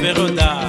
Verona.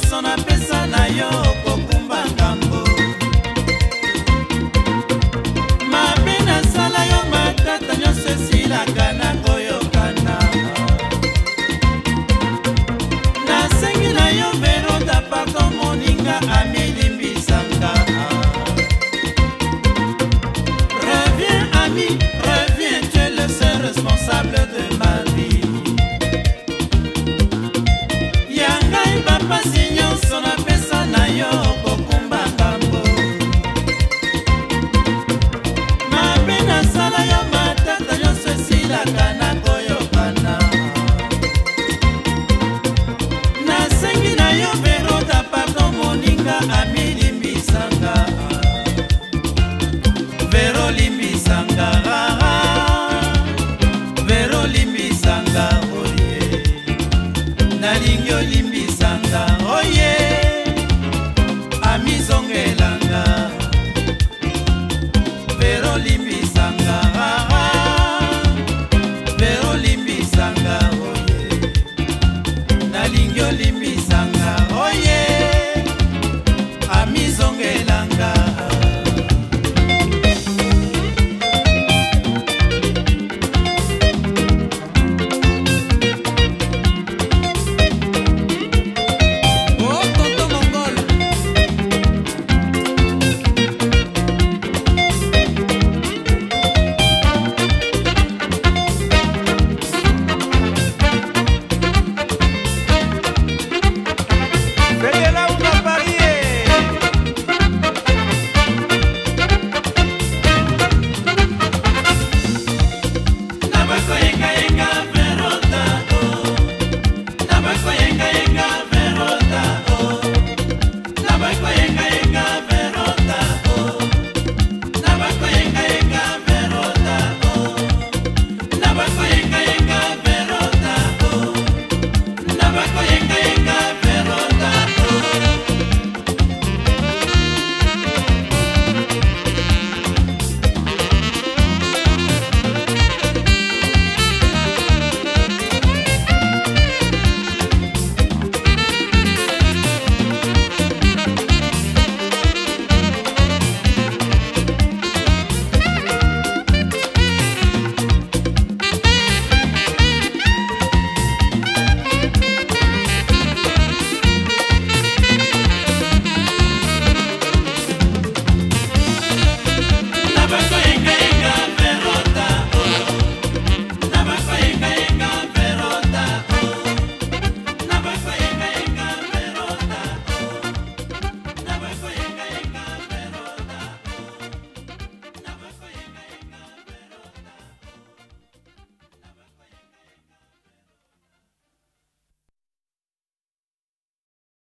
nyonso napesa na yo koko nalingi olimbi